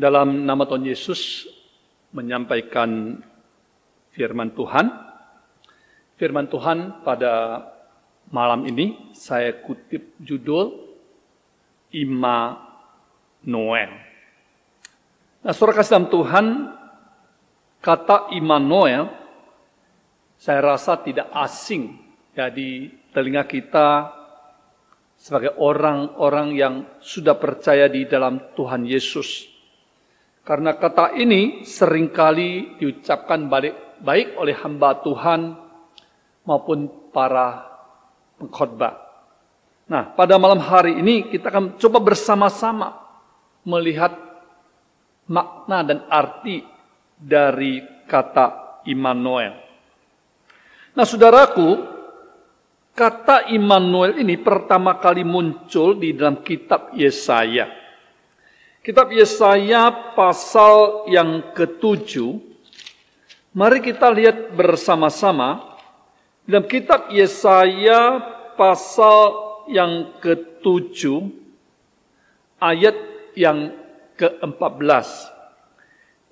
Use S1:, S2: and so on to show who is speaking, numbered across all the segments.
S1: Dalam nama Tuhan Yesus menyampaikan firman Tuhan. Firman Tuhan pada malam ini saya kutip judul Immanuel. Nah, saudara kasih dalam Tuhan, kata Immanuel saya rasa tidak asing jadi telinga kita sebagai orang-orang yang sudah percaya di dalam Tuhan Yesus. Karena kata ini sering kali diucapkan balik, baik oleh hamba Tuhan maupun para pengkhotbah. Nah, pada malam hari ini kita akan coba bersama-sama melihat makna dan arti dari kata Immanuel. Nah, saudaraku, kata Immanuel ini pertama kali muncul di dalam kitab Yesaya. Kitab Yesaya pasal yang ketujuh. Mari kita lihat bersama-sama dalam kitab Yesaya pasal yang ketujuh ayat yang ke-14.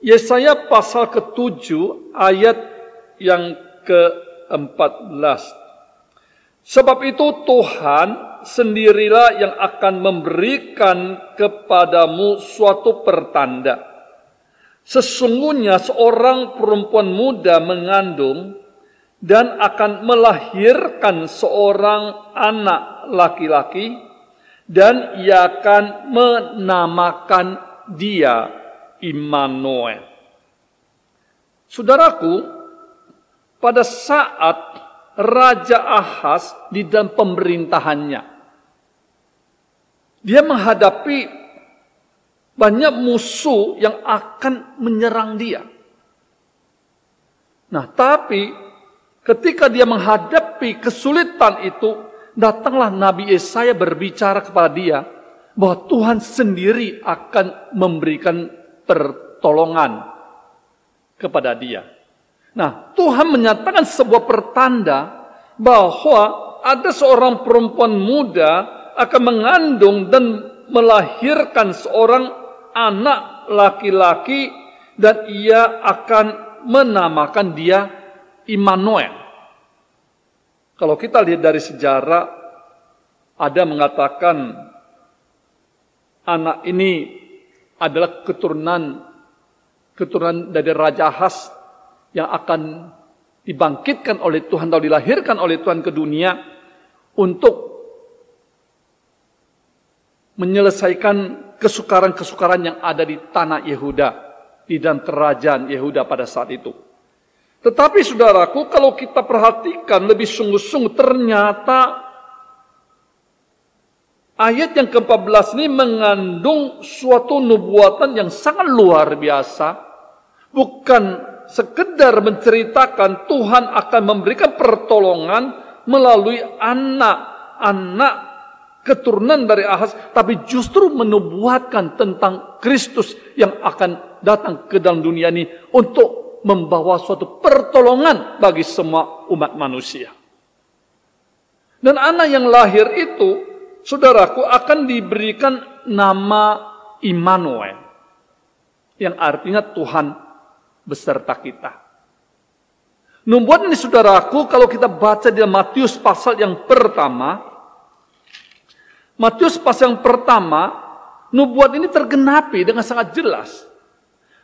S1: Yesaya pasal ketujuh ayat yang ke-14. Sebab itu Tuhan sendirilah yang akan memberikan kepadamu suatu pertanda. Sesungguhnya seorang perempuan muda mengandung dan akan melahirkan seorang anak laki-laki dan ia akan menamakan dia Immanuel. Saudaraku, pada saat Raja Ahas di dalam pemerintahannya. Dia menghadapi banyak musuh yang akan menyerang dia. Nah, tapi ketika dia menghadapi kesulitan itu, datanglah Nabi Yesaya berbicara kepada dia bahwa Tuhan sendiri akan memberikan pertolongan kepada dia. Nah, Tuhan menyatakan sebuah pertanda bahwa ada seorang perempuan muda akan mengandung dan melahirkan seorang anak laki-laki dan ia akan menamakan dia Immanuel. Kalau kita lihat dari sejarah ada mengatakan anak ini adalah keturunan keturunan dari Raja Ahas yang akan dibangkitkan oleh Tuhan atau dilahirkan oleh Tuhan ke dunia untuk menyelesaikan kesukaran-kesukaran yang ada di tanah Yehuda, di dalam kerajaan Yehuda pada saat itu. Tetapi saudaraku, kalau kita perhatikan lebih sungguh-sungguh, ternyata ayat yang ke-14 ini mengandung suatu nubuatan yang sangat luar biasa. Bukan sekedar menceritakan Tuhan akan memberikan pertolongan melalui anak-anak keturunan dari Ahaz, tapi justru menubuatkan tentang Kristus yang akan datang ke dalam dunia ini untuk membawa suatu pertolongan bagi semua umat manusia. Dan anak yang lahir itu, saudaraku, akan diberikan nama Immanuel. Yang artinya Tuhan beserta kita. Nubuat ini saudaraku, kalau kita baca di Matius pasal yang pertama, Matius pasal yang pertama, nubuat ini tergenapi dengan sangat jelas.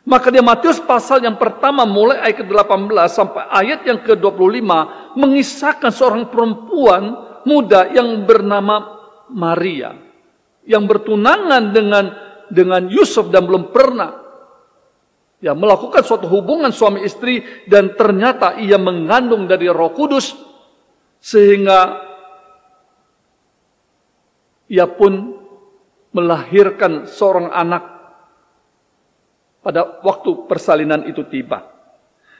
S1: Maka di Matius pasal yang pertama mulai ayat ke-18 sampai ayat yang ke-25 mengisahkan seorang perempuan muda yang bernama Maria yang bertunangan dengan dengan Yusuf dan belum pernah ya melakukan suatu hubungan suami istri dan ternyata ia mengandung dari Roh Kudus sehingga ia pun melahirkan seorang anak pada waktu persalinan itu tiba.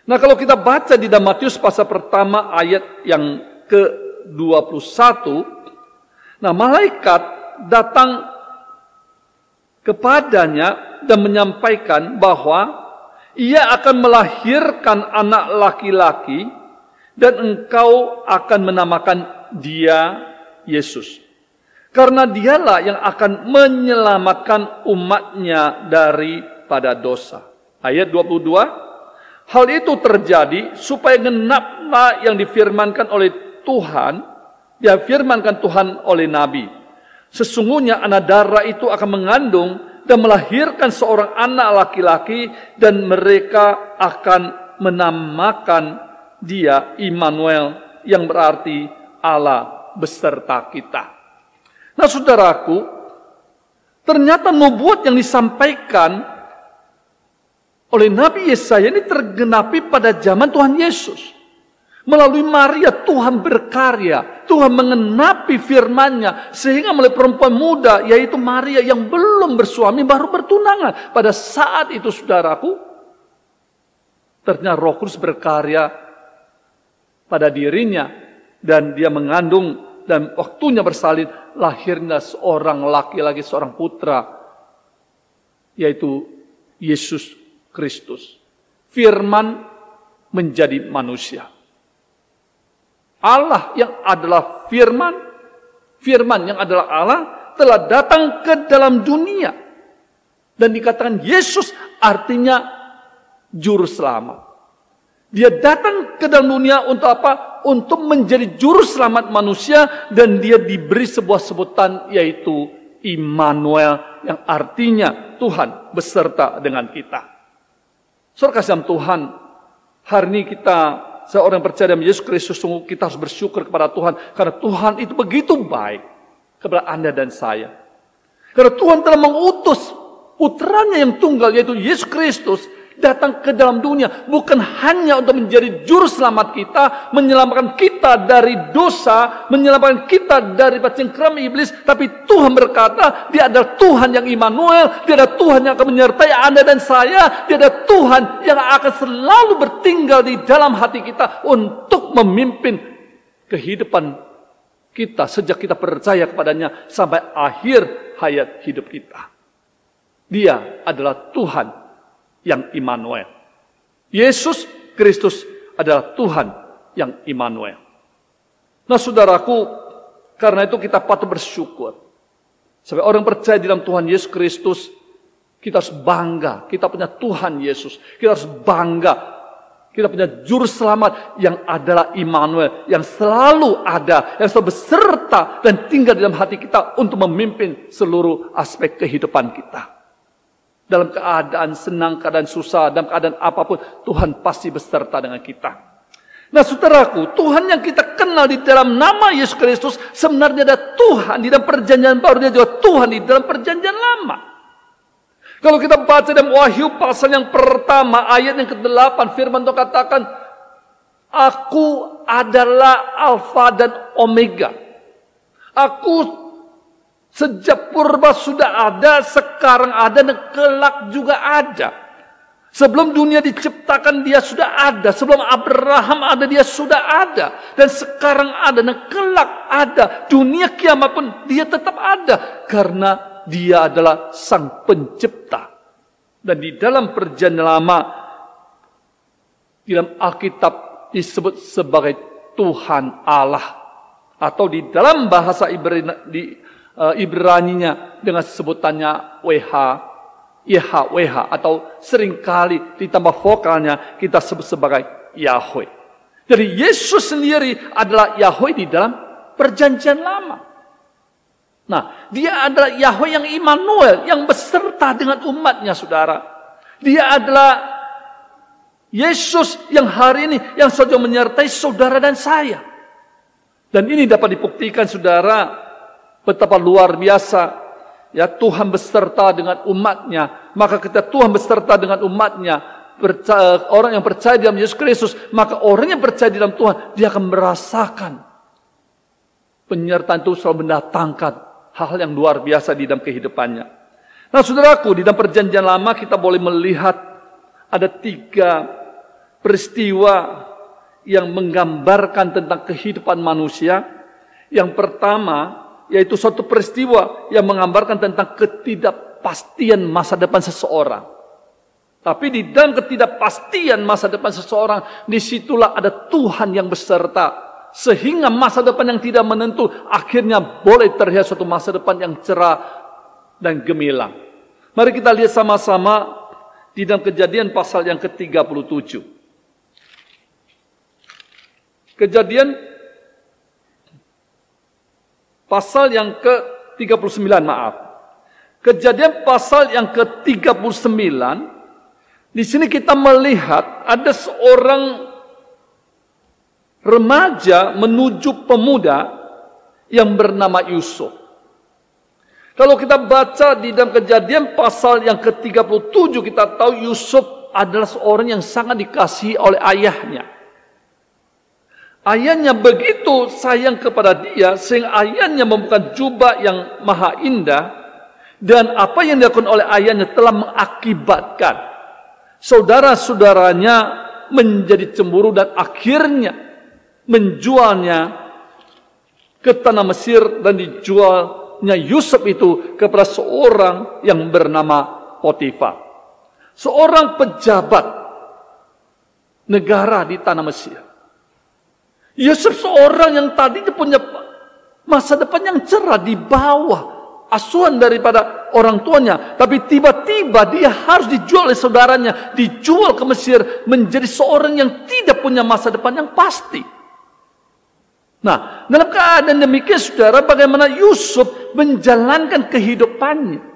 S1: Nah kalau kita baca di Matius pasal pertama ayat yang ke-21, nah malaikat datang kepadanya dan menyampaikan bahwa ia akan melahirkan anak laki-laki dan engkau akan menamakan dia Yesus. Karena dialah yang akan menyelamatkan umatnya dari pada dosa. Ayat 22, hal itu terjadi supaya genaplah yang difirmankan oleh Tuhan, difirmankan Tuhan oleh Nabi. Sesungguhnya anak darah itu akan mengandung dan melahirkan seorang anak laki-laki dan mereka akan menamakan dia Immanuel yang berarti Allah beserta kita. Nah saudaraku, ternyata nubuat yang disampaikan oleh Nabi Yesaya ini tergenapi pada zaman Tuhan Yesus. Melalui Maria Tuhan berkarya, Tuhan mengenapi firman-Nya sehingga melalui perempuan muda yaitu Maria yang belum bersuami baru bertunangan. Pada saat itu saudaraku, ternyata Roh Kudus berkarya pada dirinya dan dia mengandung dan waktunya bersalin lahirnya seorang laki-laki seorang putra yaitu Yesus Kristus. Firman menjadi manusia. Allah yang adalah firman, firman yang adalah Allah telah datang ke dalam dunia. Dan dikatakan Yesus artinya juru selamat. Dia datang ke dalam dunia untuk apa? Untuk menjadi juru selamat manusia dan dia diberi sebuah sebutan yaitu Immanuel yang artinya Tuhan beserta dengan kita. Saudara kasih Tuhan, hari ini kita seorang percaya dalam Yesus Kristus sungguh kita harus bersyukur kepada Tuhan karena Tuhan itu begitu baik kepada Anda dan saya. Karena Tuhan telah mengutus putranya yang tunggal yaitu Yesus Kristus datang ke dalam dunia bukan hanya untuk menjadi juru selamat kita, menyelamatkan kita dari dosa, menyelamatkan kita dari cengkram iblis, tapi Tuhan berkata, dia adalah Tuhan yang Immanuel, dia adalah Tuhan yang akan menyertai Anda dan saya, dia adalah Tuhan yang akan selalu bertinggal di dalam hati kita untuk memimpin kehidupan kita sejak kita percaya kepadanya sampai akhir hayat hidup kita. Dia adalah Tuhan yang Immanuel. Yesus Kristus adalah Tuhan yang Immanuel. Nah saudaraku, karena itu kita patut bersyukur. Sebagai orang percaya di dalam Tuhan Yesus Kristus, kita harus bangga. Kita punya Tuhan Yesus. Kita harus bangga. Kita punya juru selamat yang adalah Immanuel. Yang selalu ada. Yang selalu beserta dan tinggal di dalam hati kita untuk memimpin seluruh aspek kehidupan kita. Dalam keadaan senang, keadaan susah, dalam keadaan apa pun, Tuhan pasti beserta dengan kita. Nah saudaraku, Tuhan yang kita kenal di dalam nama Yesus Kristus sebenarnya ada Tuhan di dalam perjanjian baru, dia juga Tuhan di dalam perjanjian lama. Kalau kita baca dalam Wahyu pasal yang pertama, ayat yang ke-8, firman Tuhan katakan, Aku adalah Alfa dan Omega. Aku Sejak purba sudah ada, sekarang ada, dan kelak juga ada. Sebelum dunia diciptakan dia sudah ada. Sebelum Abraham ada dia sudah ada. Dan sekarang ada dan kelak ada. Dunia kiamat pun dia tetap ada. Karena dia adalah sang pencipta. Dan di dalam perjanjian lama. Di dalam Alkitab disebut sebagai Tuhan Allah. Atau di dalam bahasa Ibrani, uh, Ibraninya dengan sebutannya WH, YHWH atau sering kali ditambah vokalnya kita sebut sebagai Yahweh. Jadi Yesus sendiri adalah Yahweh di dalam perjanjian lama. Nah, dia adalah Yahweh yang Immanuel, yang beserta dengan umatnya, saudara. Dia adalah Yesus yang hari ini, yang saja menyertai saudara dan saya. Dan ini dapat dibuktikan, saudara, Betapa luar biasa ya Tuhan beserta dengan umatnya. Maka kita Tuhan beserta dengan umatnya, percaya, orang yang percaya dalam Yesus Kristus, maka orang yang percaya dalam Tuhan, dia akan merasakan penyertaan itu selalu mendatangkan hal-hal yang luar biasa di dalam kehidupannya. Nah saudaraku, di dalam perjanjian lama kita boleh melihat ada tiga peristiwa yang menggambarkan tentang kehidupan manusia. Yang pertama, yaitu suatu peristiwa yang menggambarkan tentang ketidakpastian masa depan seseorang. Tapi di dalam ketidakpastian masa depan seseorang, di situlah ada Tuhan yang beserta. Sehingga masa depan yang tidak menentu, akhirnya boleh terlihat suatu masa depan yang cerah dan gemilang. Mari kita lihat sama-sama di dalam kejadian pasal yang ke-37. Kejadian pasal yang ke-39, maaf. Kejadian pasal yang ke-39, di sini kita melihat ada seorang remaja menuju pemuda yang bernama Yusuf. Kalau kita baca di dalam kejadian pasal yang ke-37 kita tahu Yusuf adalah seorang yang sangat dikasihi oleh ayahnya. Ayahnya begitu sayang kepada dia sehingga ayahnya membuka jubah yang maha indah dan apa yang dilakukan oleh ayahnya telah mengakibatkan saudara-saudaranya menjadi cemburu dan akhirnya menjualnya ke tanah Mesir dan dijual nya Yusuf itu kepada seorang yang bernama Potifar. Seorang pejabat negara di tanah Mesir. Yusuf seorang yang tadinya punya masa depan yang cerah di bawah asuhan daripada orang tuanya. Tapi tiba-tiba dia harus dijual oleh saudaranya. Dijual ke Mesir menjadi seorang yang tidak punya masa depan yang pasti. Nah, dalam keadaan demikian saudara, bagaimana Yusuf menjalankan kehidupannya.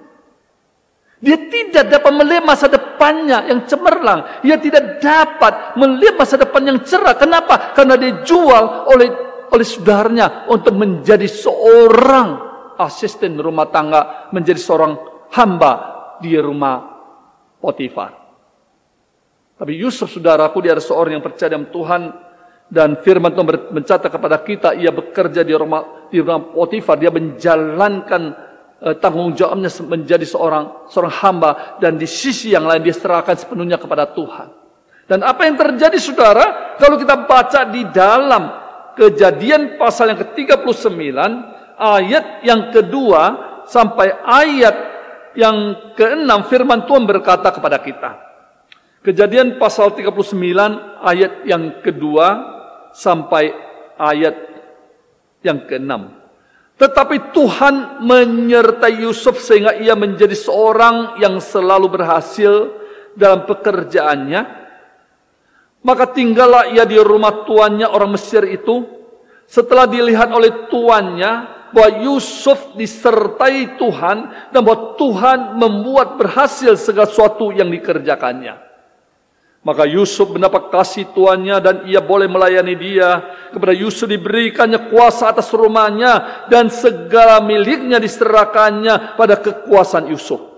S1: Dia tidak dapat melihat masa depannya yang cemerlang. Dia tidak dapat melihat masa depan yang cerah. Kenapa? Karena dia jual oleh oleh saudaranya untuk menjadi seorang asisten rumah tangga, menjadi seorang hamba di rumah Potifar. Tapi Yusuf saudaraku dia adalah seorang yang percaya dengan Tuhan dan firman Tuhan mencatat kepada kita, ia bekerja di rumah di rumah Potifar, dia menjalankan uh, tanggung jawabnya menjadi seorang seorang hamba dan di sisi yang lain dia serahkan sepenuhnya kepada Tuhan. Dan apa yang terjadi saudara? Kalau kita baca di dalam kejadian pasal yang ke-39 ayat yang kedua sampai ayat yang keenam firman Tuhan berkata kepada kita. Kejadian pasal 39 ayat yang kedua sampai ayat yang keenam. Tetapi Tuhan menyertai Yusuf sehingga ia menjadi seorang yang selalu berhasil dalam pekerjaannya. Maka tinggallah ia di rumah tuannya orang Mesir itu. Setelah dilihat oleh tuannya bahwa Yusuf disertai Tuhan dan bahwa Tuhan membuat berhasil segala sesuatu yang dikerjakannya. Maka Yusuf mendapat kasih tuannya dan ia boleh melayani dia. Kepada Yusuf diberikannya kuasa atas rumahnya dan segala miliknya diserahkannya pada kekuasaan Yusuf.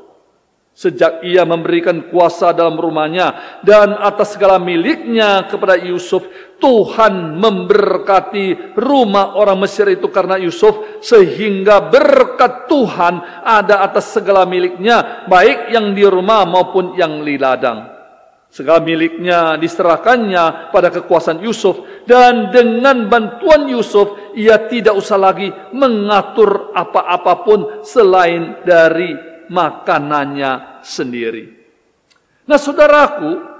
S1: Sejak ia memberikan kuasa dalam rumahnya dan atas segala miliknya kepada Yusuf, Tuhan memberkati rumah orang Mesir itu karena Yusuf sehingga berkat Tuhan ada atas segala miliknya baik yang di rumah maupun yang di ladang. Segala miliknya diserahkannya pada kekuasaan Yusuf dan dengan bantuan Yusuf ia tidak usah lagi mengatur apa-apapun selain dari makanannya sendiri. Nah, saudaraku,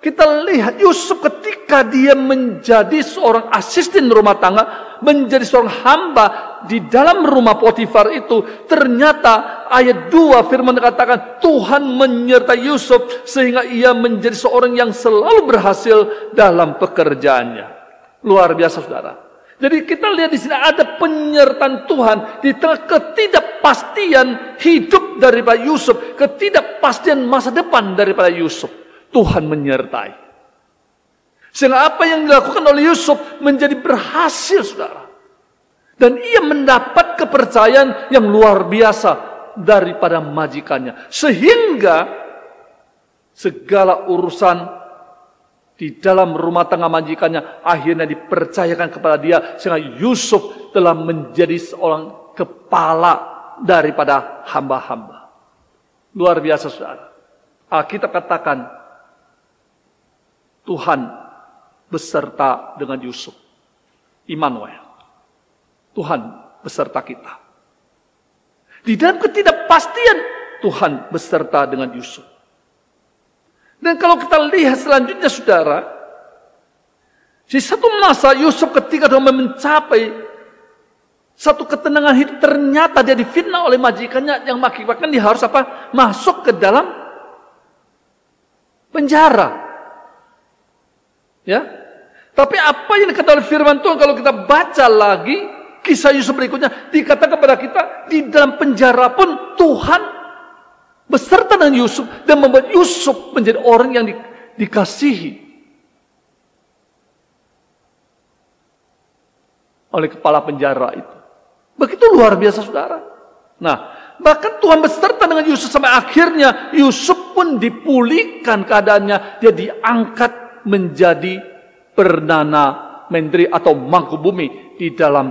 S1: kita lihat Yusuf ketika dia menjadi seorang asisten rumah tangga, menjadi seorang hamba di dalam rumah Potifar itu, ternyata ayat 2 firman katakan Tuhan menyertai Yusuf sehingga ia menjadi seorang yang selalu berhasil dalam pekerjaannya. Luar biasa saudara. Jadi kita lihat di sini ada penyertaan Tuhan di tengah ketidakpastian hidup daripada Yusuf, ketidakpastian masa depan daripada Yusuf. Tuhan menyertai. Sehingga apa yang dilakukan oleh Yusuf menjadi berhasil, saudara. Dan ia mendapat kepercayaan yang luar biasa daripada majikannya. Sehingga segala urusan di dalam rumah tangga majikannya akhirnya dipercayakan kepada dia. Sehingga Yusuf telah menjadi seorang kepala daripada hamba-hamba. Luar biasa saudara. Kita katakan Tuhan beserta dengan Yusuf. Immanuel. Tuhan beserta kita. Di dalam ketidakpastian, Tuhan beserta dengan Yusuf. Dan kalau kita lihat selanjutnya saudara, di satu masa Yusuf ketika dia mencapai satu ketenangan hidup ternyata dia difitnah oleh majikannya yang mengakibatkan dia harus apa? Masuk ke dalam Penjara. Ya. Tapi apa yang dikatakan firman Tuhan kalau kita baca lagi kisah Yusuf berikutnya dikatakan kepada kita di dalam penjara pun Tuhan beserta dengan Yusuf dan membuat Yusuf menjadi orang yang di, dikasihi oleh kepala penjara itu. Begitu luar biasa saudara. Nah, bahkan Tuhan beserta dengan Yusuf sampai akhirnya Yusuf pun dipulihkan keadaannya. Dia diangkat menjadi perdana menteri atau mangku bumi di dalam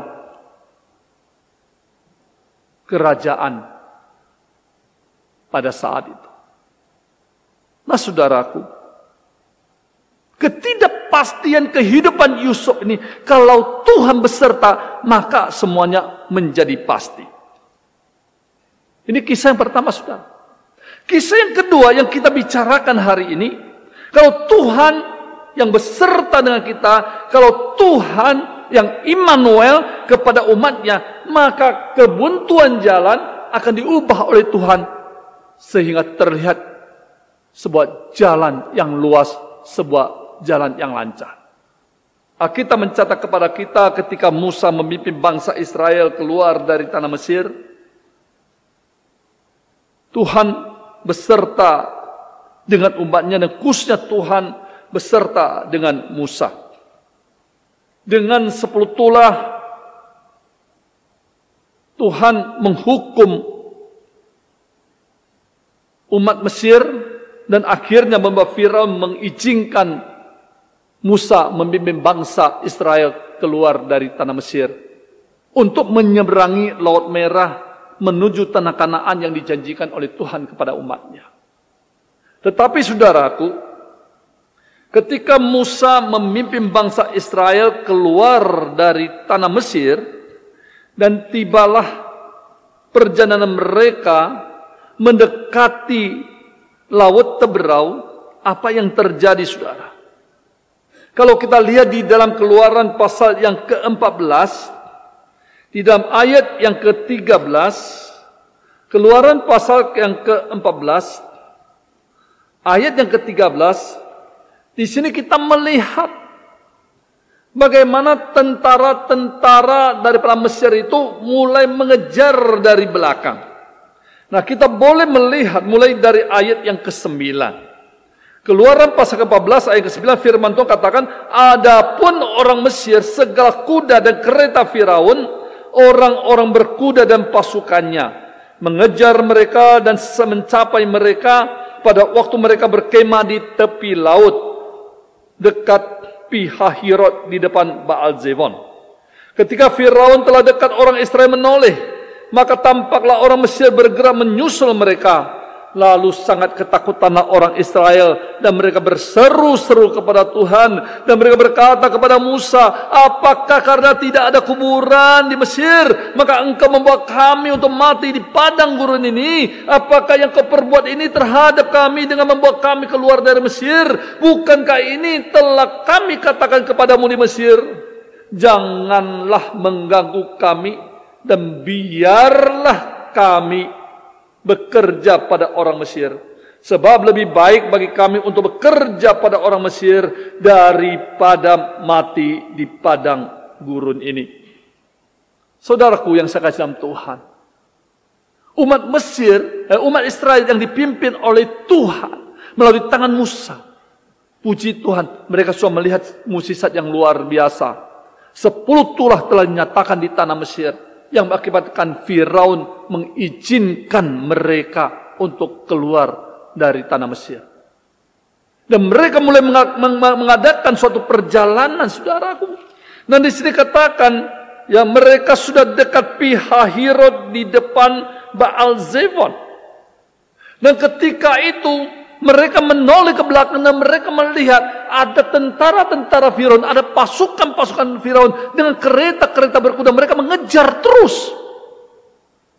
S1: kerajaan pada saat itu. Nah saudaraku, ketidakpastian kehidupan Yusuf ini, kalau Tuhan beserta, maka semuanya menjadi pasti. Ini kisah yang pertama, saudara. Kisah yang kedua yang kita bicarakan hari ini, kalau Tuhan yang beserta dengan kita, kalau Tuhan yang Immanuel kepada umatnya, maka kebuntuan jalan akan diubah oleh Tuhan sehingga terlihat sebuah jalan yang luas, sebuah jalan yang lancar. Kita mencatat kepada kita ketika Musa memimpin bangsa Israel keluar dari tanah Mesir. Tuhan beserta dengan umatnya dan khususnya Tuhan beserta dengan Musa. Dengan sepuluh tulah Tuhan menghukum umat Mesir dan akhirnya membawa Firaun mengizinkan Musa memimpin bangsa Israel keluar dari tanah Mesir untuk menyeberangi Laut Merah menuju tanah Kanaan yang dijanjikan oleh Tuhan kepada umatnya. Tetapi saudaraku, ketika Musa memimpin bangsa Israel keluar dari tanah Mesir dan tibalah perjalanan mereka mendekati Laut Teberau, apa yang terjadi saudara? Kalau kita lihat di dalam keluaran pasal yang ke-14, di dalam ayat yang ke-13, keluaran pasal yang ke-14, ayat yang ke-13, di sini kita melihat bagaimana tentara-tentara dari Mesir itu mulai mengejar dari belakang. Nah kita boleh melihat mulai dari ayat yang ke-9. Keluaran pasal ke-14 ayat ke-9 firman Tuhan katakan, Adapun orang Mesir segala kuda dan kereta Firaun, orang-orang berkuda dan pasukannya mengejar mereka dan mencapai mereka pada waktu mereka berkemah di tepi laut dekat Pihahirot di depan Baal Zevon. Ketika Firaun telah dekat orang Israel menoleh, maka tampaklah orang Mesir bergerak menyusul mereka Lalu sangat ketakutanlah orang Israel dan mereka berseru-seru kepada Tuhan dan mereka berkata kepada Musa, "Apakah karena tidak ada kuburan di Mesir, maka engkau membawa kami untuk mati di padang gurun ini? Apakah yang kau perbuat ini terhadap kami dengan membawa kami keluar dari Mesir? Bukankah ini telah kami katakan kepadamu di Mesir? Janganlah mengganggu kami dan biarlah kami bekerja pada orang Mesir. Sebab lebih baik bagi kami untuk bekerja pada orang Mesir daripada mati di padang gurun ini. Saudaraku yang saya kasih dalam Tuhan. Umat Mesir, eh, umat Israel yang dipimpin oleh Tuhan melalui tangan Musa. Puji Tuhan, mereka sudah melihat musisat yang luar biasa. Sepuluh tulah telah dinyatakan di tanah Mesir yang mengakibatkan Firaun mengizinkan mereka untuk keluar dari tanah Mesir. Dan mereka mulai mengadakan suatu perjalanan, saudaraku. Dan di sini katakan, ya mereka sudah dekat Pihahirot di depan Baal Zevon. Dan ketika itu mereka menoleh ke belakang dan mereka melihat ada tentara-tentara Firaun, ada pasukan-pasukan Firaun dengan kereta-kereta berkuda. Mereka mengejar terus.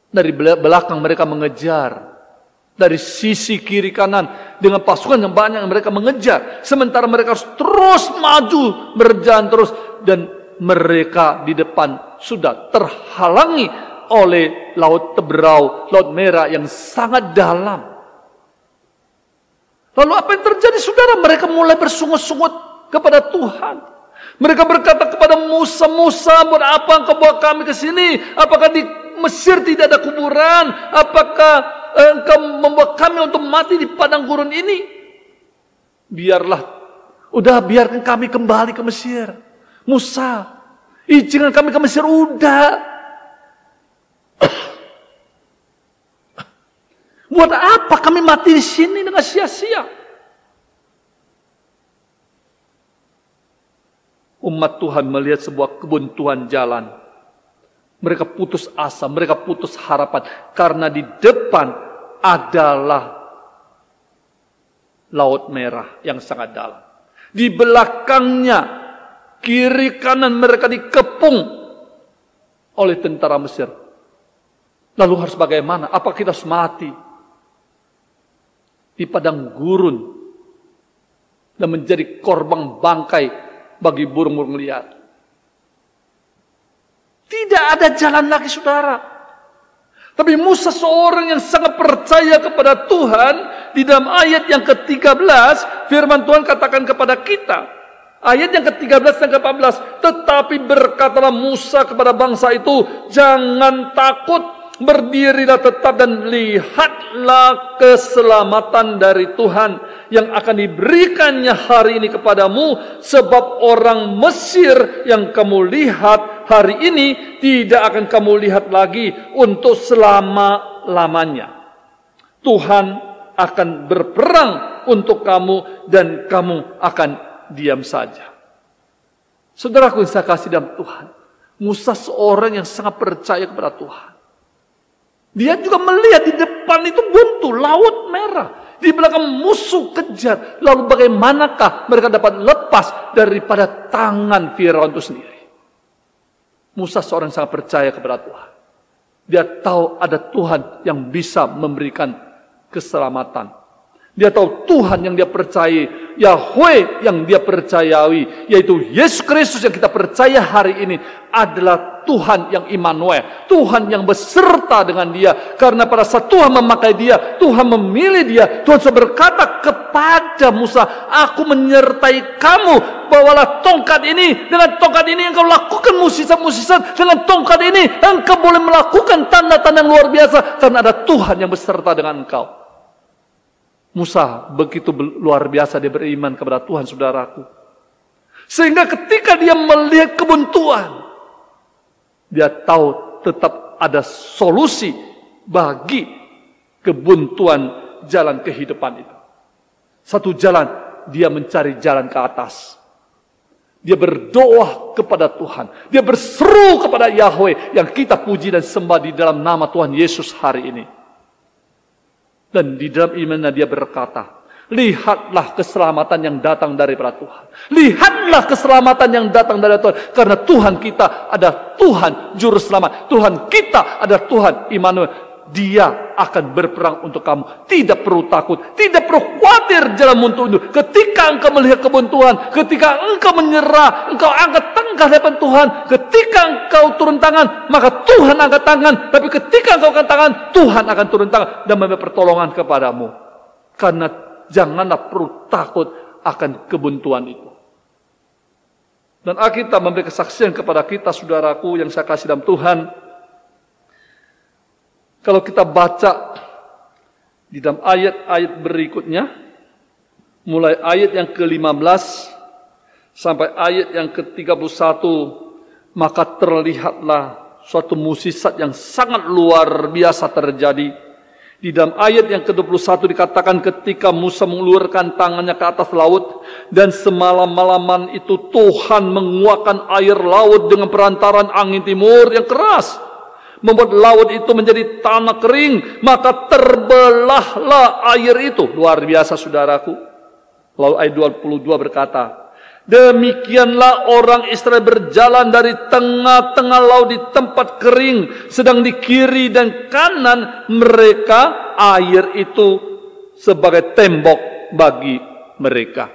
S1: Dari belakang mereka mengejar. Dari sisi kiri kanan dengan pasukan yang banyak mereka mengejar. Sementara mereka harus terus maju, berjalan terus. Dan mereka di depan sudah terhalangi oleh Laut Teberau, Laut Merah yang sangat dalam. Lalu apa yang terjadi saudara? Mereka mulai bersungut-sungut kepada Tuhan. Mereka berkata kepada Musa, Musa, buat apa engkau bawa kami ke sini? Apakah di Mesir tidak ada kuburan? Apakah eh, engkau membawa kami untuk mati di padang gurun ini? Biarlah, udah biarkan kami kembali ke Mesir. Musa, izinkan kami ke Mesir, udah. Buat apa kami mati di sini dengan sia-sia? Umat Tuhan melihat sebuah kebuntuan jalan. Mereka putus asa, mereka putus harapan. Karena di depan adalah Laut Merah yang sangat dalam. Di belakangnya, kiri kanan mereka dikepung oleh tentara Mesir. Lalu harus bagaimana? Apa kita harus mati? Di padang gurun dan menjadi korban bangkai bagi burung-burung liar. Tidak ada jalan lagi saudara. Tapi Musa seorang yang sangat percaya kepada Tuhan di dalam ayat yang ke-13 firman Tuhan katakan kepada kita Ayat yang ke-13 dan ke-14 Tetapi berkatalah Musa kepada bangsa itu Jangan takut Berdirilah tetap dan lihatlah keselamatan dari Tuhan yang akan diberikannya hari ini kepadamu sebab orang Mesir yang kamu lihat hari ini tidak akan kamu lihat lagi untuk selama-lamanya. Tuhan akan berperang untuk kamu dan kamu akan diam saja. Saudaraku yang saya kasih dalam Tuhan. Musa seorang yang sangat percaya kepada Tuhan. Dia juga melihat di depan itu buntu, laut merah. Di belakang musuh kejar. Lalu bagaimanakah mereka dapat lepas daripada tangan Firaun itu sendiri? Musa seorang yang sangat percaya kepada Tuhan. Dia tahu ada Tuhan yang bisa memberikan keselamatan. Dia tahu Tuhan yang dia percayai, Yahweh yang dia percayai, yaitu Yesus Kristus yang kita percaya hari ini adalah Tuhan yang Immanuel, Tuhan yang beserta dengan dia. Karena pada saat Tuhan memakai dia, Tuhan memilih dia, Tuhan sudah berkata kepada Musa, aku menyertai kamu, bawalah tongkat ini, dengan tongkat ini engkau lakukan musisat-musisat, dengan tongkat ini engkau boleh melakukan tanda-tanda yang luar biasa, karena ada Tuhan yang beserta dengan engkau. Musa begitu luar biasa dia beriman kepada Tuhan saudaraku. Sehingga ketika dia melihat kebuntuan, dia tahu tetap ada solusi bagi kebuntuan jalan kehidupan itu. Satu jalan, dia mencari jalan ke atas. Dia berdoa kepada Tuhan. Dia berseru kepada Yahweh yang kita puji dan sembah di dalam nama Tuhan Yesus hari ini. Dan di dalam imannya dia berkata, Lihatlah keselamatan yang datang dari Tuhan. Lihatlah keselamatan yang datang dari Tuhan. Karena Tuhan kita ada Tuhan Juru Selamat. Tuhan kita ada Tuhan Immanuel. Dia akan berperang untuk kamu. Tidak perlu takut. Tidak perlu khawatir jalan untuk Ketika engkau melihat kebuntuan. Ketika engkau menyerah. Engkau angkat tangga hadapan Tuhan. Ketika engkau turun tangan. Maka Tuhan angkat tangan. Tapi ketika engkau angkat tangan. Tuhan akan turun tangan. Dan memberi pertolongan kepadamu. Karena janganlah perlu takut akan kebuntuan itu. Dan Alkitab memberi kesaksian kepada kita saudaraku yang saya kasih dalam Tuhan kalau kita baca di dalam ayat-ayat berikutnya, mulai ayat yang ke-15 sampai ayat yang ke-31, maka terlihatlah suatu musisat yang sangat luar biasa terjadi. Di dalam ayat yang ke-21 dikatakan ketika Musa mengeluarkan tangannya ke atas laut dan semalam-malaman itu Tuhan menguakkan air laut dengan perantaran angin timur yang keras membuat laut itu menjadi tanah kering, maka terbelahlah air itu. Luar biasa saudaraku. Lalu ayat 22 berkata, Demikianlah orang Israel berjalan dari tengah-tengah laut di tempat kering, sedang di kiri dan kanan mereka air itu sebagai tembok bagi mereka.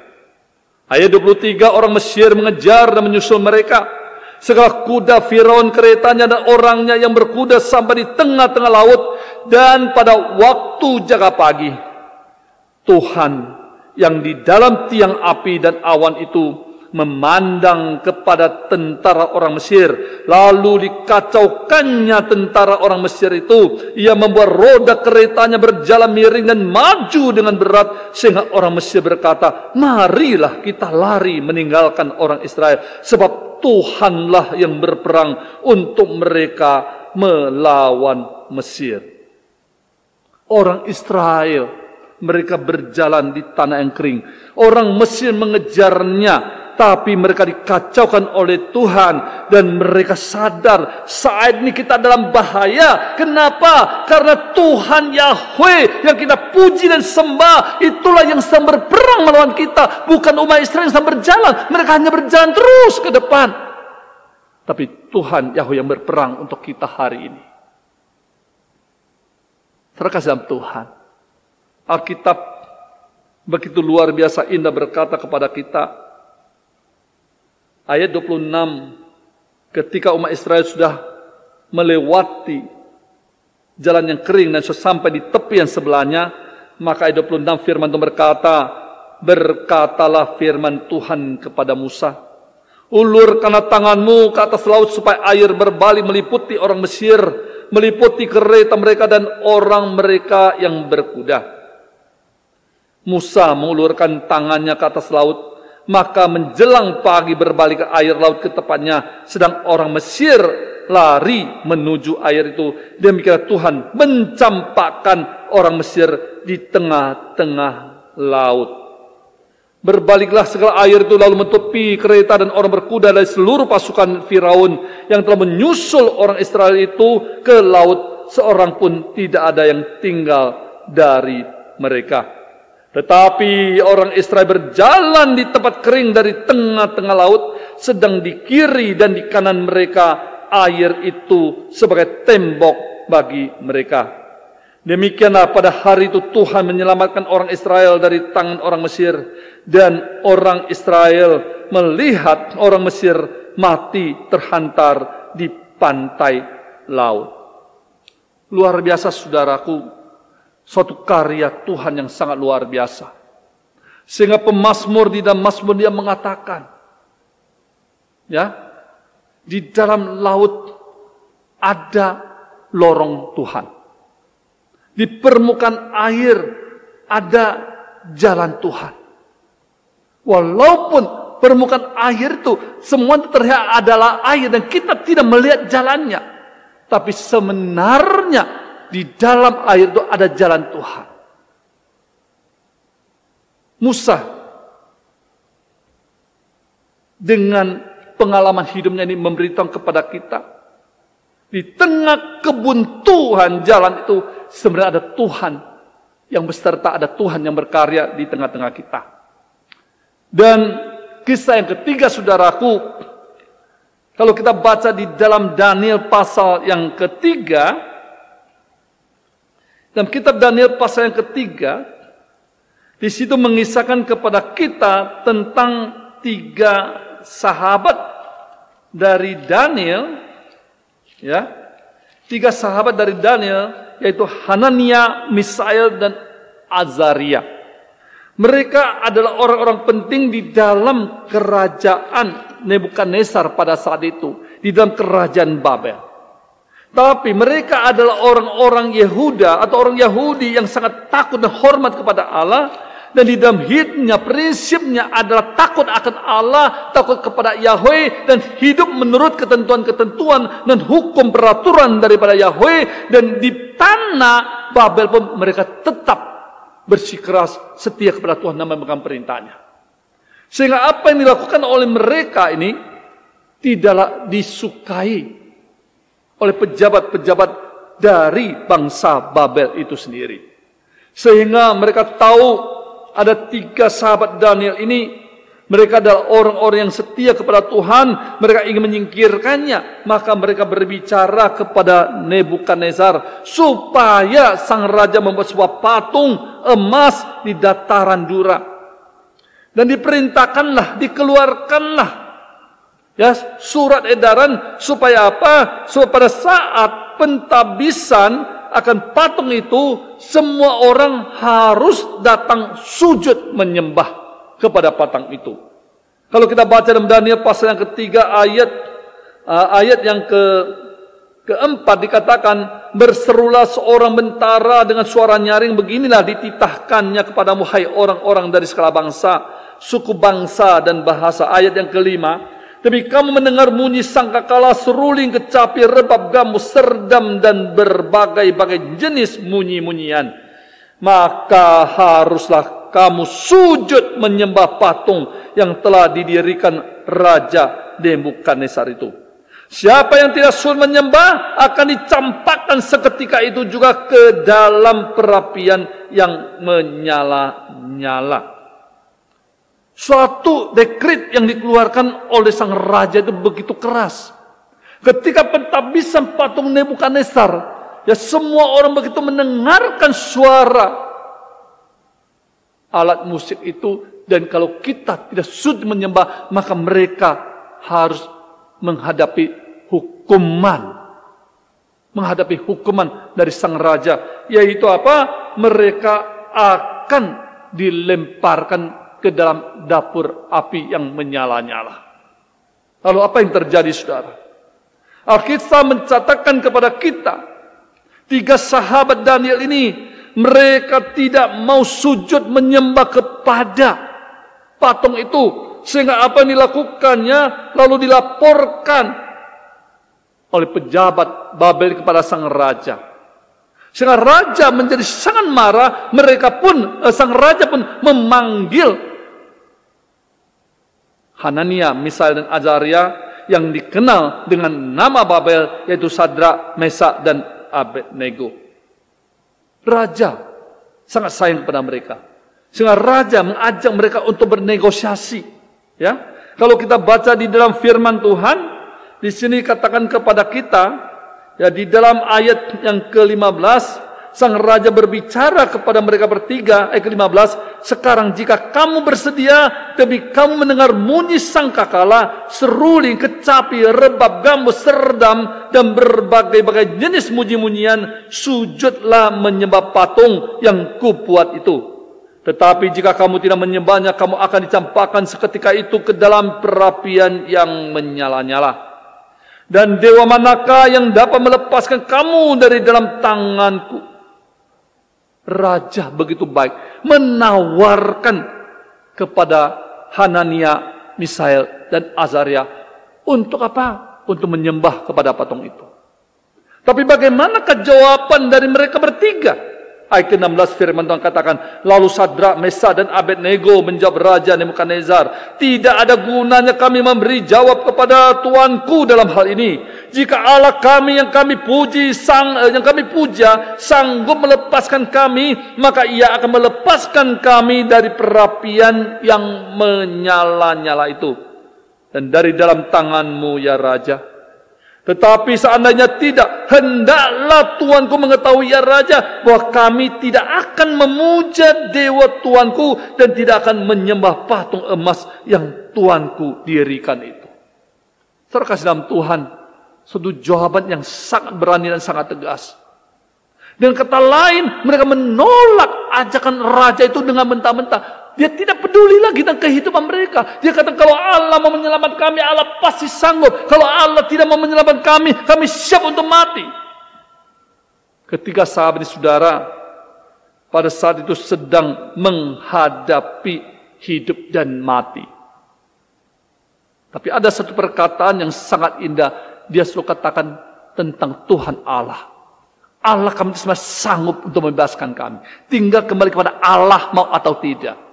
S1: Ayat 23 orang Mesir mengejar dan menyusul mereka. Segala kuda Firaun keretanya dan orangnya yang berkuda sampai di tengah-tengah laut. Dan pada waktu jaga pagi, Tuhan yang di dalam tiang api dan awan itu memandang kepada tentara orang Mesir. Lalu dikacaukannya tentara orang Mesir itu. Ia membuat roda keretanya berjalan miring dan maju dengan berat sehingga orang Mesir berkata marilah kita lari meninggalkan orang Israel sebab Tuhanlah yang berperang untuk mereka melawan Mesir. Orang Israel mereka berjalan di tanah yang kering. Orang Mesir mengejarnya tapi mereka dikacaukan oleh Tuhan dan mereka sadar saat ini kita dalam bahaya. Kenapa? Karena Tuhan Yahweh yang kita puji dan sembah itulah yang sedang berperang melawan kita, bukan umat Israel yang sedang berjalan. Mereka hanya berjalan terus ke depan. Tapi Tuhan Yahweh yang berperang untuk kita hari ini. Terkasih dalam Tuhan. Alkitab begitu luar biasa indah berkata kepada kita, ayat 26 ketika umat Israel sudah melewati jalan yang kering dan sudah sampai di tepi yang sebelahnya maka ayat 26 firman Tuhan berkata berkatalah firman Tuhan kepada Musa ulurkanlah tanganmu ke atas laut supaya air berbalik meliputi orang Mesir meliputi kereta mereka dan orang mereka yang berkuda Musa mengulurkan tangannya ke atas laut maka menjelang pagi berbalik ke air laut ke tepatnya, sedang orang Mesir lari menuju air itu. Demikian Tuhan mencampakkan orang Mesir di tengah-tengah laut. Berbaliklah segala air itu lalu menutupi kereta dan orang berkuda dari seluruh pasukan Firaun yang telah menyusul orang Israel itu ke laut. Seorang pun tidak ada yang tinggal dari mereka. Tetapi orang Israel berjalan di tempat kering dari tengah-tengah laut, sedang di kiri dan di kanan mereka air itu sebagai tembok bagi mereka. Demikianlah pada hari itu Tuhan menyelamatkan orang Israel dari tangan orang Mesir dan orang Israel melihat orang Mesir mati terhantar di pantai laut. Luar biasa saudaraku, suatu karya Tuhan yang sangat luar biasa. Sehingga pemazmur di dalam mazmur dia mengatakan, ya, di dalam laut ada lorong Tuhan. Di permukaan air ada jalan Tuhan. Walaupun permukaan air itu semua terlihat adalah air dan kita tidak melihat jalannya. Tapi sebenarnya di dalam air itu ada jalan Tuhan. Musa dengan pengalaman hidupnya ini memberitahu kepada kita di tengah kebun Tuhan jalan itu sebenarnya ada Tuhan yang beserta ada Tuhan yang berkarya di tengah-tengah kita. Dan kisah yang ketiga saudaraku kalau kita baca di dalam Daniel pasal yang ketiga dalam kitab Daniel pasal yang ketiga, di situ mengisahkan kepada kita tentang tiga sahabat dari Daniel, ya, tiga sahabat dari Daniel, yaitu Hanania, Misael, dan Azaria. Mereka adalah orang-orang penting di dalam kerajaan Nebukadnezar pada saat itu, di dalam kerajaan Babel. Tapi mereka adalah orang-orang Yehuda atau orang Yahudi yang sangat takut dan hormat kepada Allah dan di dalam hidupnya prinsipnya adalah takut akan Allah, takut kepada Yahweh dan hidup menurut ketentuan-ketentuan dan hukum peraturan daripada Yahweh dan di tanah Babel pun mereka tetap bersikeras setia kepada Tuhan dan memegang perintahnya. Sehingga apa yang dilakukan oleh mereka ini tidaklah disukai oleh pejabat-pejabat dari bangsa Babel itu sendiri. Sehingga mereka tahu ada tiga sahabat Daniel ini mereka adalah orang-orang yang setia kepada Tuhan. Mereka ingin menyingkirkannya. Maka mereka berbicara kepada Nebukadnezar. Supaya sang raja membuat sebuah patung emas di dataran Dura. Dan diperintahkanlah, dikeluarkanlah Ya, surat edaran supaya apa? Supaya pada saat pentabisan akan patung itu, semua orang harus datang sujud menyembah kepada patung itu. Kalau kita baca dalam Daniel pasal yang ketiga ayat uh, ayat yang ke keempat dikatakan berserulah seorang bentara dengan suara nyaring beginilah dititahkannya kepada hai orang-orang dari segala bangsa, suku bangsa dan bahasa. Ayat yang kelima, tapi kamu mendengar bunyi sangkakala, seruling, kecapi, rebab, gamu, serdam, dan berbagai-bagai jenis munyi-munyian. Maka haruslah kamu sujud menyembah patung yang telah didirikan Raja Nebukadnezar itu. Siapa yang tidak sujud menyembah akan dicampakkan seketika itu juga ke dalam perapian yang menyala-nyala. Suatu dekrit yang dikeluarkan oleh sang raja itu begitu keras. Ketika pentabisan patung Nebukadnezar, ya semua orang begitu mendengarkan suara alat musik itu. Dan kalau kita tidak sudi menyembah maka mereka harus menghadapi hukuman. Menghadapi hukuman dari sang raja. Yaitu apa? Mereka akan dilemparkan ke dalam dapur api yang menyala-nyala. Lalu apa yang terjadi saudara? Alkitab mencatatkan kepada kita, tiga sahabat Daniel ini, mereka tidak mau sujud menyembah kepada patung itu. Sehingga apa yang dilakukannya lalu dilaporkan oleh pejabat Babel kepada sang raja. Sehingga raja menjadi sangat marah, mereka pun, eh, sang raja pun memanggil Hanania, Misael dan Azaria yang dikenal dengan nama Babel yaitu Sadra, Mesa dan Abednego. Raja sangat sayang kepada mereka. Sehingga raja mengajak mereka untuk bernegosiasi. Ya, kalau kita baca di dalam firman Tuhan, di sini katakan kepada kita, ya di dalam ayat yang ke-15, sang raja berbicara kepada mereka bertiga, ayat ke-15, sekarang jika kamu bersedia, tapi kamu mendengar bunyi sangkakala, seruling, kecapi, rebab, gambus, serdam, dan berbagai-bagai jenis muji-mujian, sujudlah menyembah patung yang kubuat itu. Tetapi jika kamu tidak menyembahnya, kamu akan dicampakkan seketika itu ke dalam perapian yang menyala-nyala. Dan dewa manakah yang dapat melepaskan kamu dari dalam tanganku? raja begitu baik menawarkan kepada Hanania, Misael dan Azaria untuk apa? Untuk menyembah kepada patung itu. Tapi bagaimana jawaban dari mereka bertiga? Ayat ke-16 firman Tuhan katakan, lalu Sadra, Mesa dan Abednego menjawab Raja Nebukadnezar, tidak ada gunanya kami memberi jawab kepada Tuanku dalam hal ini. Jika Allah kami yang kami puji, sang eh, yang kami puja, sanggup melepaskan kami, maka ia akan melepaskan kami dari perapian yang menyala-nyala itu. Dan dari dalam tanganmu ya Raja, tetapi seandainya tidak, hendaklah Tuanku mengetahui ya Raja, bahwa kami tidak akan memuja dewa Tuanku dan tidak akan menyembah patung emas yang Tuanku dirikan itu. Terkasih dalam Tuhan, suatu jawaban yang sangat berani dan sangat tegas. Dengan kata lain, mereka menolak ajakan raja itu dengan mentah-mentah. Dia tidak peduli lagi dengan kehidupan mereka. Dia kata kalau Allah mau menyelamatkan kami, Allah pasti sanggup. Kalau Allah tidak mau menyelamatkan kami, kami siap untuk mati. Ketika sahabat saudara pada saat itu sedang menghadapi hidup dan mati. Tapi ada satu perkataan yang sangat indah. Dia selalu katakan tentang Tuhan Allah. Allah kami semua sanggup untuk membebaskan kami. Tinggal kembali kepada Allah mau atau tidak.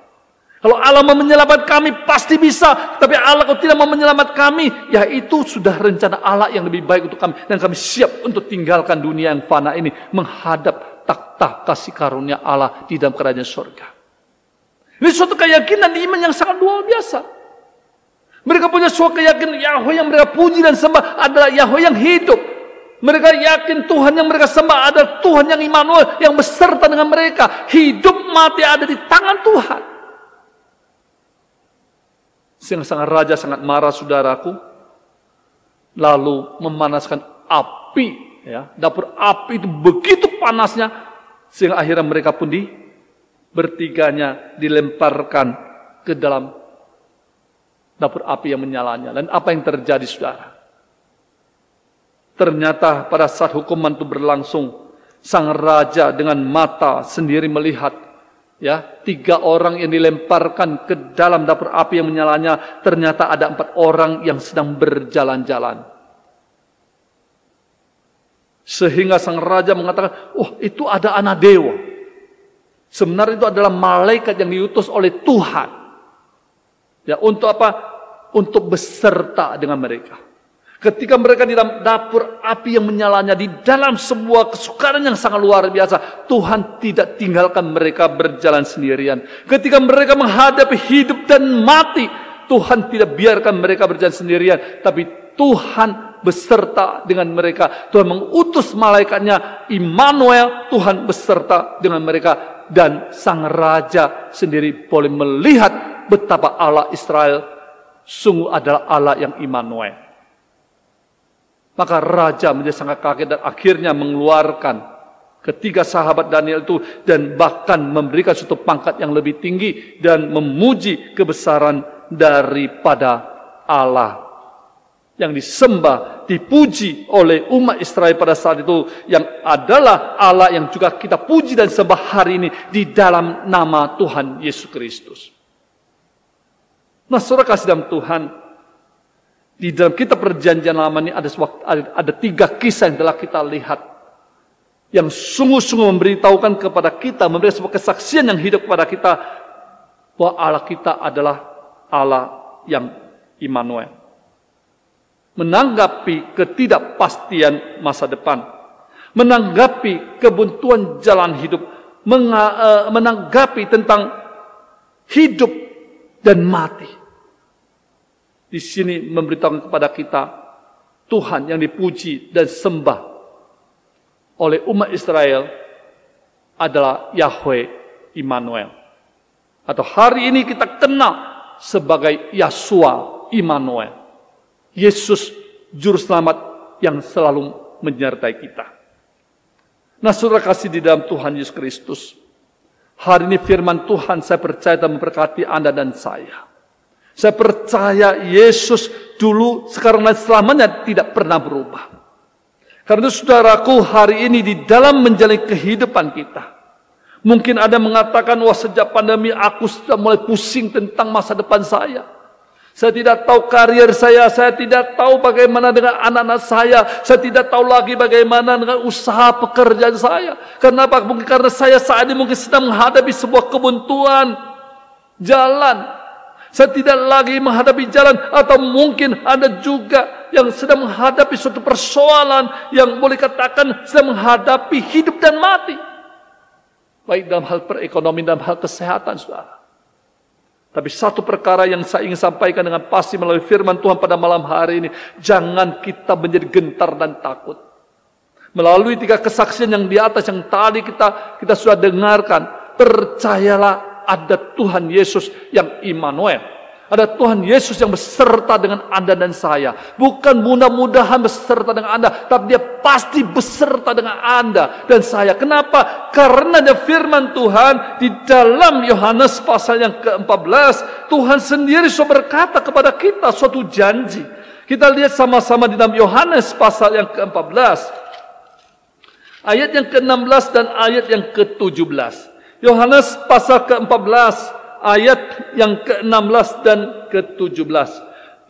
S1: Kalau Allah mau menyelamatkan kami pasti bisa. Tapi Allah kalau tidak mau menyelamatkan kami, ya itu sudah rencana Allah yang lebih baik untuk kami. Dan kami siap untuk tinggalkan dunia yang fana ini. Menghadap takhta kasih karunia Allah di dalam kerajaan surga. Ini suatu keyakinan iman yang sangat luar biasa. Mereka punya suatu keyakinan Yahweh yang mereka puji dan sembah adalah Yahweh yang hidup. Mereka yakin Tuhan yang mereka sembah adalah Tuhan yang Immanuel yang beserta dengan mereka. Hidup mati ada di tangan Tuhan. Sehingga sang raja sangat marah saudaraku. Lalu memanaskan api. ya Dapur api itu begitu panasnya sehingga akhirnya mereka pun di bertiganya dilemparkan ke dalam dapur api yang menyalanya. Dan apa yang terjadi saudara? Ternyata pada saat hukuman itu berlangsung, sang raja dengan mata sendiri melihat ya tiga orang yang dilemparkan ke dalam dapur api yang menyalanya ternyata ada empat orang yang sedang berjalan-jalan. Sehingga sang raja mengatakan oh itu ada anak dewa. Sebenarnya itu adalah malaikat yang diutus oleh Tuhan. Ya untuk apa? Untuk beserta dengan mereka Ketika mereka di dalam dapur api yang menyalanya, di dalam sebuah kesukaran yang sangat luar biasa, Tuhan tidak tinggalkan mereka berjalan sendirian. Ketika mereka menghadapi hidup dan mati, Tuhan tidak biarkan mereka berjalan sendirian, tapi Tuhan beserta dengan mereka. Tuhan mengutus malaikatnya, Immanuel, Tuhan beserta dengan mereka. Dan sang raja sendiri boleh melihat betapa Allah Israel sungguh adalah Allah yang Immanuel. Maka raja menjadi sangat kaget dan akhirnya mengeluarkan ketiga sahabat Daniel itu dan bahkan memberikan suatu pangkat yang lebih tinggi dan memuji kebesaran daripada Allah yang disembah, dipuji oleh umat Israel pada saat itu yang adalah Allah yang juga kita puji dan sembah hari ini di dalam nama Tuhan Yesus Kristus. Nah, saudara kasih dalam Tuhan, di dalam kitab perjanjian lama ini ada, ada, tiga kisah yang telah kita lihat. Yang sungguh-sungguh memberitahukan kepada kita, memberi sebuah kesaksian yang hidup kepada kita. Bahwa Allah kita adalah Allah yang Immanuel. Menanggapi ketidakpastian masa depan. Menanggapi kebuntuan jalan hidup. Eh, menanggapi tentang hidup dan mati di sini memberitahukan kepada kita Tuhan yang dipuji dan sembah oleh umat Israel adalah Yahweh Immanuel. Atau hari ini kita kenal sebagai Yasua Immanuel. Yesus juru selamat yang selalu menyertai kita. Nah saudara kasih di dalam Tuhan Yesus Kristus. Hari ini firman Tuhan saya percaya dan memberkati Anda dan saya. Saya percaya Yesus dulu, sekarang dan selamanya tidak pernah berubah. Karena saudaraku hari ini di dalam menjalani kehidupan kita. Mungkin ada mengatakan, wah sejak pandemi aku sudah mulai pusing tentang masa depan saya. Saya tidak tahu karier saya, saya tidak tahu bagaimana dengan anak-anak saya, saya tidak tahu lagi bagaimana dengan usaha pekerjaan saya. Kenapa? Mungkin karena saya saat ini mungkin sedang menghadapi sebuah kebuntuan jalan saya tidak lagi menghadapi jalan atau mungkin Anda juga yang sedang menghadapi suatu persoalan yang boleh katakan sedang menghadapi hidup dan mati. Baik dalam hal perekonomian, dalam hal kesehatan, saudara. Tapi satu perkara yang saya ingin sampaikan dengan pasti melalui firman Tuhan pada malam hari ini. Jangan kita menjadi gentar dan takut. Melalui tiga kesaksian yang di atas yang tadi kita kita sudah dengarkan. Percayalah ada Tuhan Yesus yang Immanuel. Ada Tuhan Yesus yang beserta dengan Anda dan saya. Bukan mudah-mudahan beserta dengan Anda, tapi dia pasti beserta dengan Anda dan saya. Kenapa? Karena ada firman Tuhan di dalam Yohanes pasal yang ke-14, Tuhan sendiri sudah berkata kepada kita suatu janji. Kita lihat sama-sama di dalam Yohanes pasal yang ke-14. Ayat yang ke-16 dan ayat yang ke-17. Yohanes pasal ke-14 ayat yang ke-16 dan ke-17.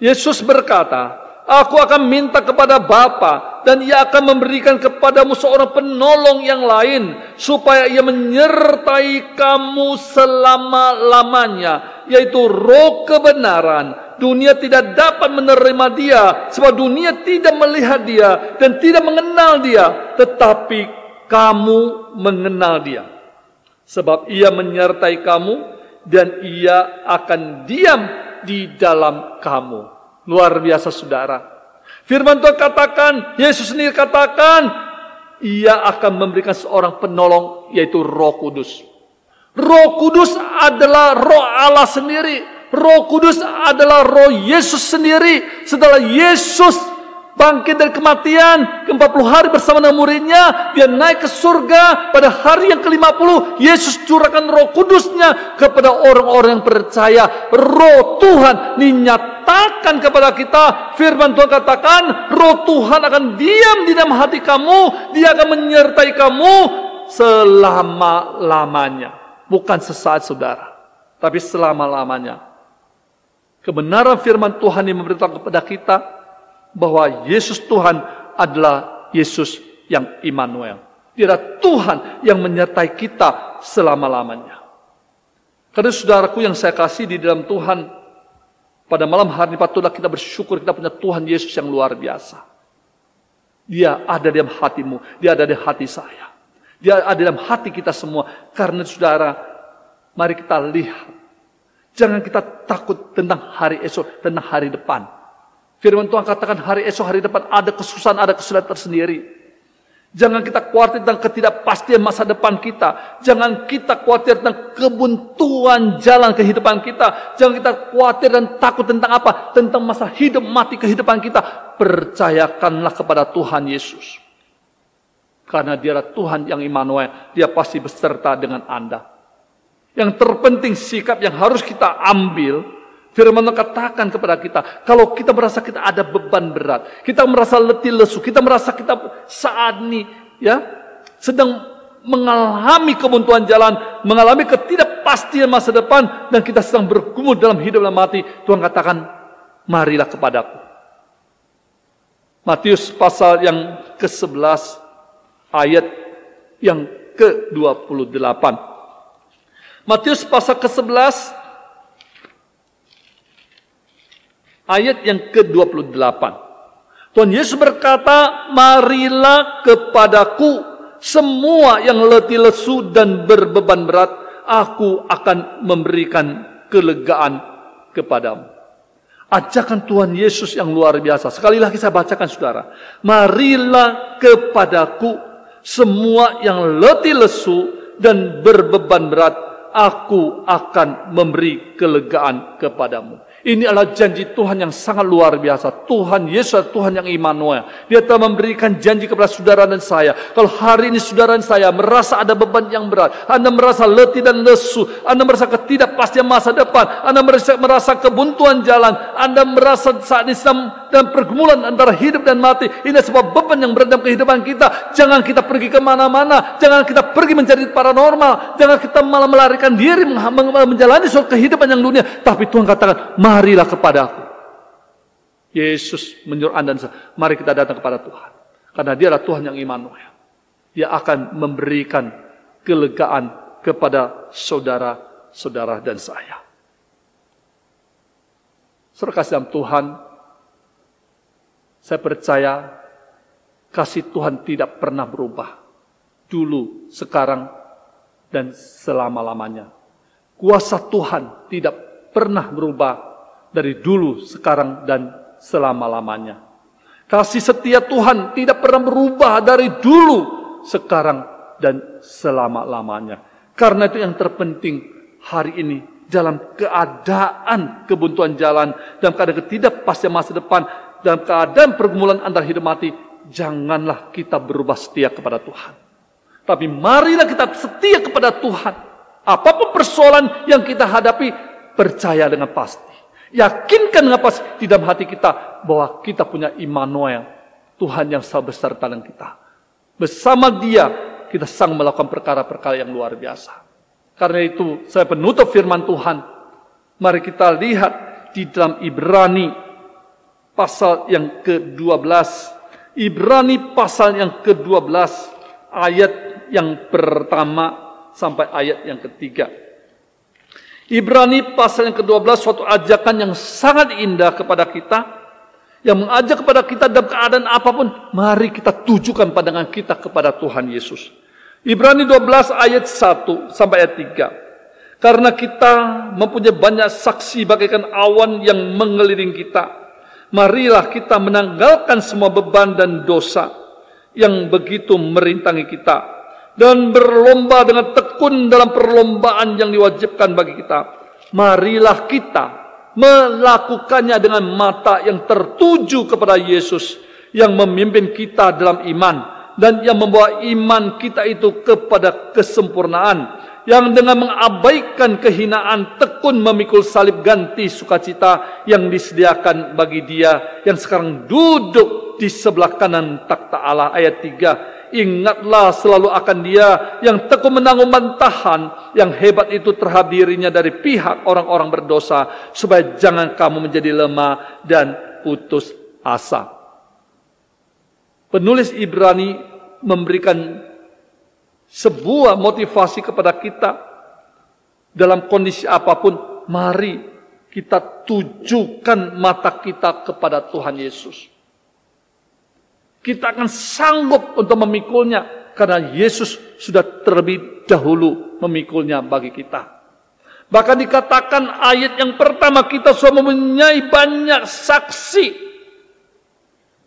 S1: Yesus berkata, Aku akan minta kepada Bapa dan ia akan memberikan kepadamu seorang penolong yang lain supaya ia menyertai kamu selama-lamanya yaitu roh kebenaran. Dunia tidak dapat menerima dia sebab dunia tidak melihat dia dan tidak mengenal dia tetapi kamu mengenal dia sebab ia menyertai kamu dan ia akan diam di dalam kamu. Luar biasa saudara. Firman Tuhan katakan, Yesus sendiri katakan, ia akan memberikan seorang penolong yaitu Roh Kudus. Roh Kudus adalah roh Allah sendiri. Roh Kudus adalah roh Yesus sendiri. Setelah Yesus bangkit dari kematian, ke 40 hari bersama dengan muridnya, dia naik ke surga, pada hari yang ke-50, Yesus curahkan roh kudusnya kepada orang-orang yang percaya. Roh Tuhan dinyatakan kepada kita, firman Tuhan katakan, roh Tuhan akan diam di dalam hati kamu, dia akan menyertai kamu selama-lamanya. Bukan sesaat saudara, tapi selama-lamanya. Kebenaran firman Tuhan yang memberitahu kepada kita, bahwa Yesus Tuhan adalah Yesus yang Immanuel. Dia adalah Tuhan yang menyertai kita selama-lamanya. Karena saudaraku yang saya kasih di dalam Tuhan, pada malam hari ini patutlah kita bersyukur kita punya Tuhan Yesus yang luar biasa. Dia ada di dalam hatimu, dia ada di hati saya. Dia ada dalam hati kita semua. Karena saudara, mari kita lihat. Jangan kita takut tentang hari esok, tentang hari depan. Firman Tuhan katakan hari esok, hari depan ada kesusahan, ada kesulitan tersendiri. Jangan kita khawatir tentang ketidakpastian masa depan kita. Jangan kita khawatir tentang kebuntuan jalan kehidupan kita. Jangan kita khawatir dan takut tentang apa? Tentang masa hidup mati kehidupan kita. Percayakanlah kepada Tuhan Yesus. Karena dia adalah Tuhan yang Immanuel. Dia pasti beserta dengan Anda. Yang terpenting sikap yang harus kita ambil Firman katakan kepada kita, kalau kita merasa kita ada beban berat, kita merasa letih lesu, kita merasa kita saat ini ya sedang mengalami kebuntuan jalan, mengalami ketidakpastian masa depan dan kita sedang bergumul dalam hidup dan mati, Tuhan katakan, marilah kepadaku. Matius pasal yang ke-11 ayat yang ke-28. Matius pasal ke-11 ayat yang ke-28. Tuhan Yesus berkata, "Marilah kepadaku semua yang letih lesu dan berbeban berat, aku akan memberikan kelegaan kepadamu." Ajakan Tuhan Yesus yang luar biasa. Sekali lagi saya bacakan saudara. Marilah kepadaku semua yang letih lesu dan berbeban berat, aku akan memberi kelegaan kepadamu. Ini adalah janji Tuhan yang sangat luar biasa. Tuhan Yesus Tuhan yang Immanuel. Dia telah memberikan janji kepada saudara dan saya. Kalau hari ini saudara dan saya merasa ada beban yang berat. Anda merasa letih dan lesu. Anda merasa ketidakpastian masa depan. Anda merasa, merasa kebuntuan jalan. Anda merasa saat ini dalam pergumulan antara hidup dan mati. Ini sebuah beban yang berat dalam kehidupan kita. Jangan kita pergi ke mana-mana. Jangan kita pergi mencari paranormal. Jangan kita malah melarikan diri menjalani suatu kehidupan yang dunia. Tapi Tuhan katakan, marilah kepada aku. Yesus menyuruh anda mari kita datang kepada Tuhan. Karena dia adalah Tuhan yang Immanuel. Dia akan memberikan kelegaan kepada saudara-saudara dan saya. Saudara dalam Tuhan, saya percaya kasih Tuhan tidak pernah berubah. Dulu, sekarang, dan selama-lamanya. Kuasa Tuhan tidak pernah berubah dari dulu, sekarang, dan selama-lamanya. Kasih setia Tuhan tidak pernah berubah dari dulu, sekarang, dan selama-lamanya. Karena itu yang terpenting hari ini dalam keadaan kebuntuan jalan, dalam keadaan ketidakpastian masa depan, dalam keadaan pergumulan antara hidup mati, janganlah kita berubah setia kepada Tuhan. Tapi marilah kita setia kepada Tuhan. Apa pun persoalan yang kita hadapi, percaya dengan pasti. Yakinkan pasti di dalam hati kita bahwa kita punya Immanuel, Tuhan yang beserta dengan kita. Bersama dia kita sang melakukan perkara-perkara yang luar biasa. Karena itu saya penutup firman Tuhan. Mari kita lihat di dalam Ibrani pasal yang ke-12. Ibrani pasal yang ke-12 ayat yang pertama sampai ayat yang ketiga. Ibrani pasal yang ke-12 suatu ajakan yang sangat indah kepada kita yang mengajak kepada kita dalam keadaan apa pun mari kita tujukan pandangan kita kepada Tuhan Yesus. Ibrani 12 ayat 1 sampai ayat 3. Karena kita mempunyai banyak saksi bagaikan awan yang mengelilingi kita. Marilah kita menanggalkan semua beban dan dosa yang begitu merintangi kita dan berlomba dengan tekun dalam perlombaan yang diwajibkan bagi kita. Marilah kita melakukannya dengan mata yang tertuju kepada Yesus yang memimpin kita dalam iman dan yang membawa iman kita itu kepada kesempurnaan yang dengan mengabaikan kehinaan tekun memikul salib ganti sukacita yang disediakan bagi dia yang sekarang duduk di sebelah kanan takhta Allah ayat 3 ingatlah selalu akan dia yang tekun menanggung bantahan yang hebat itu terhadap dirinya dari pihak orang-orang berdosa supaya jangan kamu menjadi lemah dan putus asa penulis Ibrani memberikan sebuah motivasi kepada kita dalam kondisi apa pun, mari kita tujukan mata kita kepada Tuhan Yesus. Kita akan sanggup untuk memikulnya karena Yesus sudah terlebih dahulu memikulnya bagi kita. Bahkan dikatakan ayat yang pertama kita sudah mempunyai banyak saksi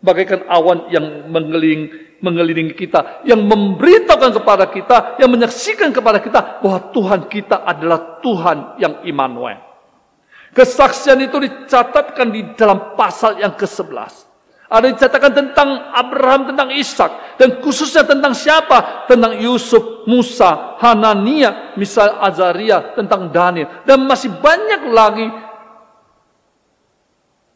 S1: bagaikan awan yang mengeliling, mengelilingi kita, yang memberitahukan kepada kita, yang menyaksikan kepada kita bahwa Tuhan kita adalah Tuhan yang Immanuel. Kesaksian itu dicatatkan di dalam pasal yang ke-11. Ada dicatatkan tentang Abraham, tentang Ishak, dan khususnya tentang siapa? Tentang Yusuf, Musa, Hanania, misal Azaria, tentang Daniel, dan masih banyak lagi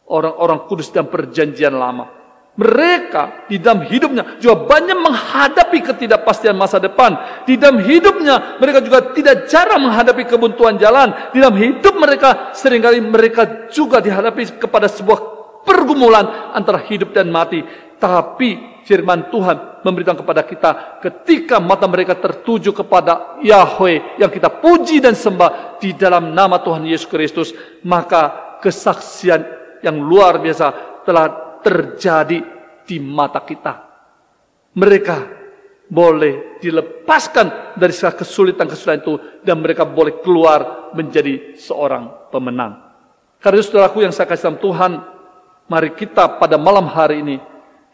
S1: orang-orang kudus dan perjanjian lama mereka di dalam hidupnya juga banyak menghadapi ketidakpastian masa depan. Di dalam hidupnya mereka juga tidak jarang menghadapi kebuntuan jalan. Di dalam hidup mereka sering kali mereka juga dihadapi kepada sebuah pergumulan antara hidup dan mati. Tapi firman Tuhan memberitahu kepada kita ketika mata mereka tertuju kepada Yahweh yang kita puji dan sembah di dalam nama Tuhan Yesus Kristus, maka kesaksian yang luar biasa telah terjadi di mata kita. Mereka boleh dilepaskan dari segala kesulitan-kesulitan itu dan mereka boleh keluar menjadi seorang pemenang. Karena saudaraku yang saya kasih dalam Tuhan, mari kita pada malam hari ini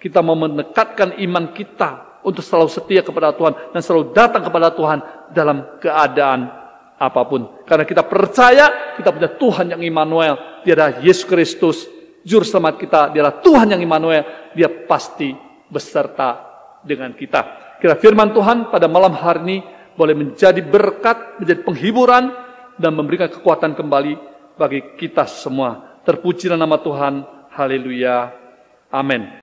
S1: kita mau menekatkan iman kita untuk selalu setia kepada Tuhan dan selalu datang kepada Tuhan dalam keadaan apa pun. Karena kita percaya kita punya Tuhan yang Immanuel, dia adalah Yesus Kristus juru selamat kita adalah Tuhan yang Immanuel, dia pasti beserta dengan kita. Kira firman Tuhan pada malam hari ini boleh menjadi berkat, menjadi penghiburan, dan memberikan kekuatan kembali bagi kita semua. Terpujilah nama Tuhan. Haleluya. Amin.